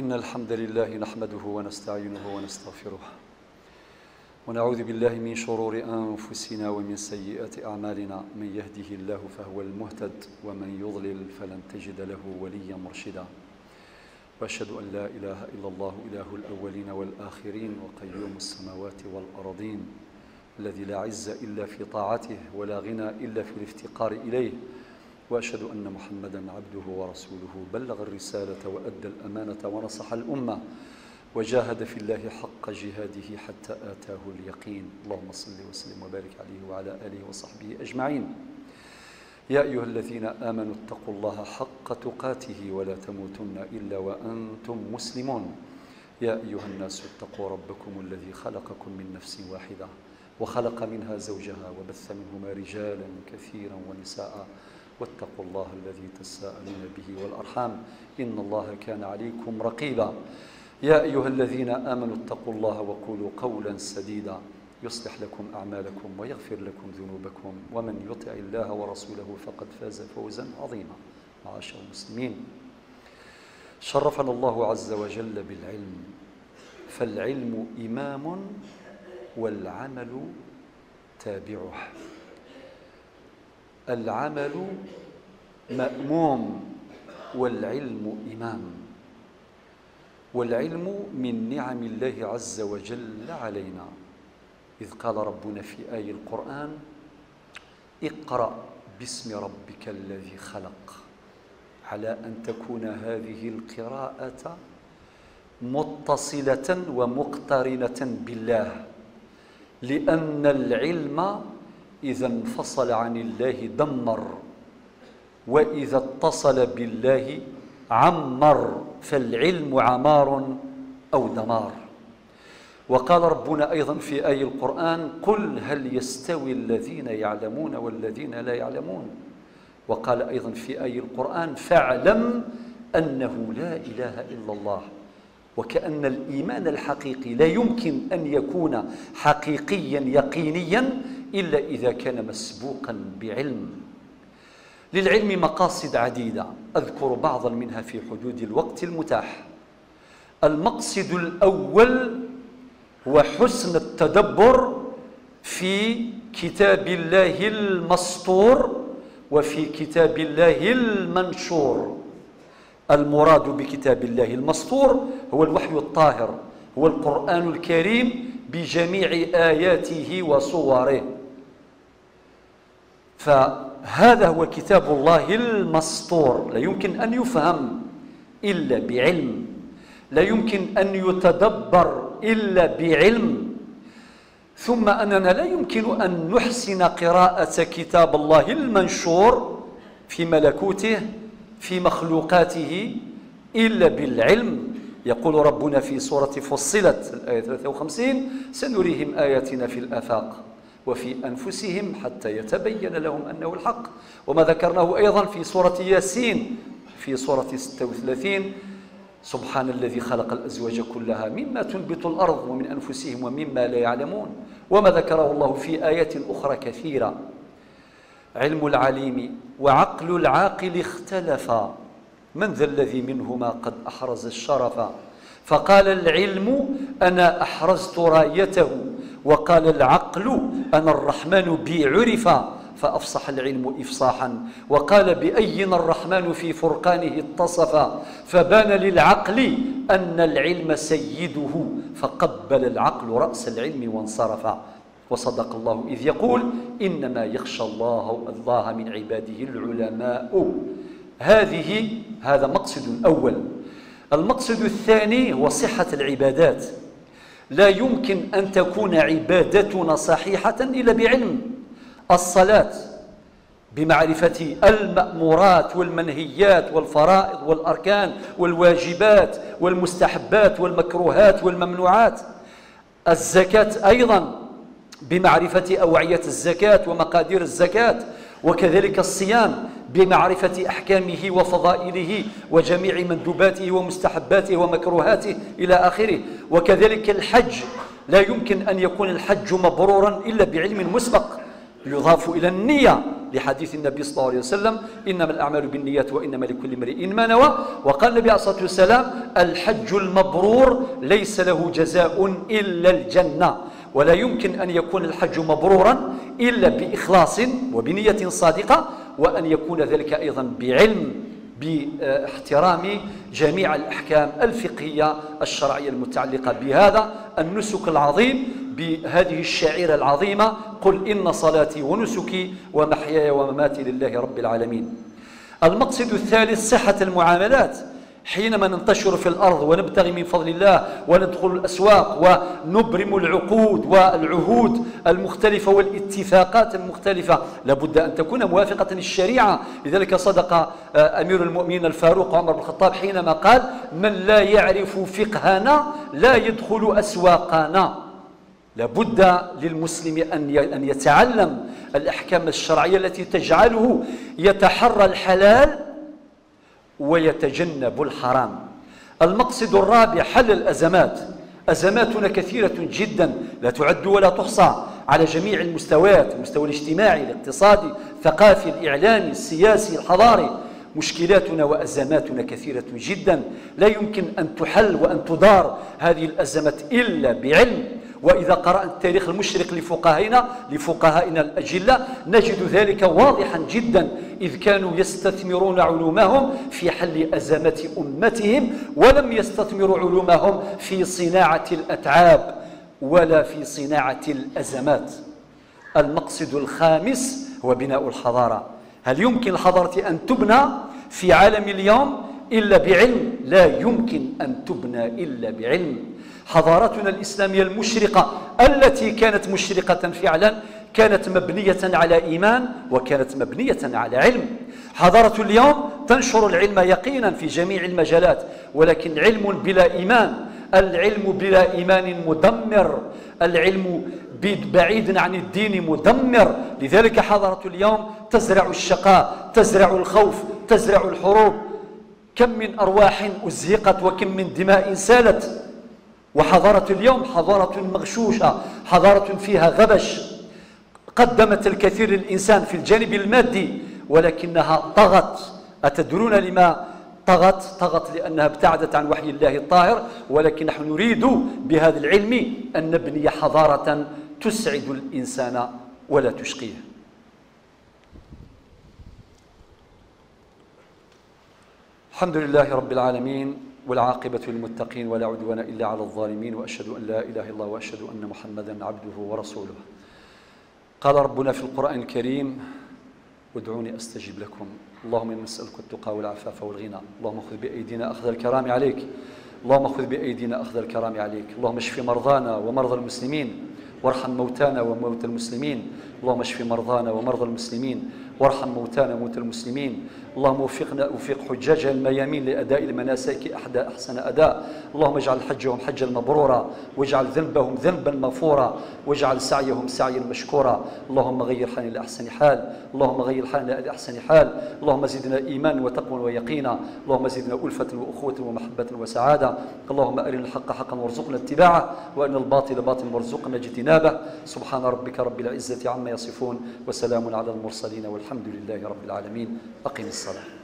إن الحمد لله نحمده ونستعينه ونستغفره ونعوذ بالله من شرور أنفسنا ومن سيئات أعمالنا. من يهده الله فهو المهتد ومن يضلل فلن تجد له وليا مرشدا. وأشهد أن لا إله إلا الله إله الأولين والآخرين وقيوم السماوات والأرضين الذي لا عز إلا في طاعته ولا غنى إلا في الافتقار إليه وأشهد أن محمدا عبده ورسوله بلغ الرسالة وأدى الأمانة ونصح الأمة وجاهد في الله حق جهاده حتى آتاه اليقين. اللهم صل وسلم وبارك عليه وعلى آله وصحبه أجمعين. يا أيها الذين آمنوا اتقوا الله حق تقاته ولا تموتن إلا وأنتم مسلمون. يا أيها الناس اتقوا ربكم الذي خلقكم من نفس واحدة وخلق منها زوجها وبث منهما رجالا كثيرا ونساء. واتقوا الله الذي تساءلون به والأرحام إن الله كان عليكم رقيبا. يا أيها الذين آمنوا اتقوا الله وقولوا قولا سديدا. يصلح لكم أعمالكم ويغفر لكم ذنوبكم. ومن يطع الله ورسوله فقد فاز فوزا عظيما. معاشر المسلمين. شرفنا الله عز وجل بالعلم. فالعلم إمام والعمل تابعه. العمل مأموم والعلم إمام. والعلم من نعم الله عز وجل علينا. إذ قال ربنا في آي القرآن اقرأ باسم ربك الذي خلق. على أن تكون هذه القراءة متصلة ومقترنة بالله. لأن العلم إذا انفصل عن الله دمر وإذا اتصل بالله عمر فالعلم عمار أو دمار. وقال ربنا أيضا في آي القرآن قل هل يستوي الذين يعلمون والذين لا يعلمون؟ وقال أيضا في آي القرآن فاعلم أنه لا إله إلا الله وكأن الإيمان الحقيقي لا يمكن أن يكون حقيقيا يقينيا إلا إذا كان مسبوقا بعلم. للعلم مقاصد عديدة. أذكر بعضا منها في حدود الوقت المتاح. المقصد الأول هو حسن التدبر في كتاب الله المسطور وفي كتاب الله المنشور. المراد بكتاب الله المسطور هو الوحي الطاهر هو القرآن الكريم بجميع آياته وصوره. فهذا هو كتاب الله المسطور. لا يمكن أن يفهم إلا بعلم. لا يمكن أن يتدبر إلا بعلم. ثم أننا لا يمكن أن نحسن قراءة كتاب الله المنشور في ملكوته في مخلوقاته إلا بالعلم. يقول ربنا في سورة فصلت الآية 53 سنريهم آياتنا في الآفاق. وفي أنفسهم حتى يتبين لهم أنه الحق. وما ذكرناه أيضا في سورة ياسين في سورة 36 سبحان الذي خلق الأزواج كلها مما تنبت الأرض ومن أنفسهم ومما لا يعلمون. وما ذكره الله في آيات أخرى كثيرة. علم العليم وعقل العاقل اختلفا. من ذا الذي منهما قد أحرز الشرف؟ فقال العلم أنا أحرزت رايته. وقال العقل أنا الرحمن بي عرف فأفصح العلم إفصاحا. وقال بأين الرحمن في فرقانه اتصف فبان للعقل أن العلم سيده فقبل العقل رأس العلم وانصرف. وصدق الله إذ يقول إنما يخشى الله الله من عباده العلماء. هذه هذا مقصد أول المقصد الثاني هو صحة العبادات. لا يمكن أن تكون عبادتنا صحيحة إلا بعلم. الصلاة بمعرفة المأمورات والمنهيات والفرائض والأركان والواجبات والمستحبات والمكروهات والممنوعات. الزكاة أيضا بمعرفة أوعية الزكاة ومقادير الزكاة وكذلك الصيام. بمعرفة أحكامه وفضائله وجميع مندوباته ومستحباته ومكروهاته إلى آخره. وكذلك الحج لا يمكن أن يكون الحج مبرورا إلا بعلم مسبق. يضاف إلى النية لحديث النبي صلى الله عليه وسلم إنما الأعمال بالنيات وإنما لكل امرئ ما نوى. وقال النبي عليه الصلاة والسلام الحج المبرور ليس له جزاء إلا الجنة. ولا يمكن أن يكون الحج مبرورا إلا بإخلاص وبنية صادقة. وأن يكون ذلك أيضا بعلم باحترام جميع الأحكام الفقهية الشرعية المتعلقة بهذا النسك العظيم بهذه الشعيرة العظيمة. قل إن صلاتي ونسكي ومحياي ومماتي لله رب العالمين. المقصد الثالث صحة المعاملات. حينما ننتشر في الأرض ونبتغي من فضل الله وندخل الأسواق ونبرم العقود والعهود المختلفة والاتفاقات المختلفة لابد أن تكون موافقة للشريعة لذلك صدق آه، أمير المؤمنين الفاروق عمر بن الخطاب حينما قال من لا يعرف فقهنا لا يدخل أسواقنا. لابد للمسلم أن يتعلم الأحكام الشرعية التي تجعله يتحرى الحلال ويتجنب الحرام. المقصد الرابع حل الأزمات. أزماتنا كثيرة جدا لا تعد ولا تحصى على جميع المستويات المستوى الاجتماعي الاقتصادي الثقافي الإعلامي السياسي الحضاري. مشكلاتنا وأزماتنا كثيرة جدا. لا يمكن أن تحل وأن تدار هذه الأزمات إلا بعلم. وإذا قرأنا التاريخ المشرق لفقهائنا لفقهائنا الأجلة نجد ذلك واضحا جدا إذ كانوا يستثمرون علومهم في حل أزمات أمتهم ولم يستثمروا علومهم في صناعة الأتعاب ولا في صناعة الأزمات. المقصد الخامس هو بناء الحضارة. هل يمكن الحضارة أن تبنى في عالم اليوم؟ إلا بعلم. لا يمكن أن تبنى إلا بعلم. حضارتنا الإسلامية المشرقة التي كانت مشرقة فعلا كانت مبنية على إيمان وكانت مبنية على علم. حضارة اليوم تنشر العلم يقينا في جميع المجالات ولكن علم بلا إيمان العلم بلا إيمان مدمر العلم بعيد عن الدين مدمر. لذلك حضارة اليوم تزرع الشقاء تزرع الخوف تزرع الحروب. كم من أرواح أزهقت وكم من دماء سالت. وحضارة اليوم حضارة مغشوشة حضارة فيها غبش. قدمت الكثير للإنسان في الجانب المادي ولكنها طغت. أتدرون لما طغت؟ طغت لأنها ابتعدت عن وحي الله الطاهر ولكن نحن نريد بهذا العلم أن نبني حضارة تسعد الإنسان ولا تشقيه. الحمد لله رب العالمين والعاقبة للمتقين ولا عدوان إلا على الظالمين وأشهد أن لا إله إلا الله وأشهد أن محمدا عبده ورسوله. قال ربنا في القرآن الكريم ادعوني أستجب لكم. اللهم نسألك التقى والعفاف والغنى. اللهم خذ بأيدينا أخذ الكرام عليك. اللهم خذ بأيدينا أخذ الكرام عليك. اللهم اشف مرضانا ومرضى المسلمين. وارحم موتانا وموتى المسلمين. اللهم اشف مرضانا ومرضى المسلمين. وارحم موتانا وموتى المسلمين. اللهم وفقنا وفق حجاج الميامين لأداء المناسك أحدى أحسن أداء. اللهم اجعل حجهم حجا مبرورا. واجعل ذنبهم ذنبا مغفورا واجعل سعيهم سعيا مشكورا. اللهم غير حالنا لأحسن حال. اللهم غير حالنا لأحسن حال. اللهم زدنا إيمان وتقوى ويقينا. اللهم زدنا ألفة وأخوة ومحبة وسعادة. اللهم أرنا الحق حقا وارزقنا اتباعه. وأن الباطل باطل وارزقنا اجتنابه. سبحان ربك رب العزة عما يصفون. وسلام على المرسلين والحمد لله رب العالمين. أقم الصلاة.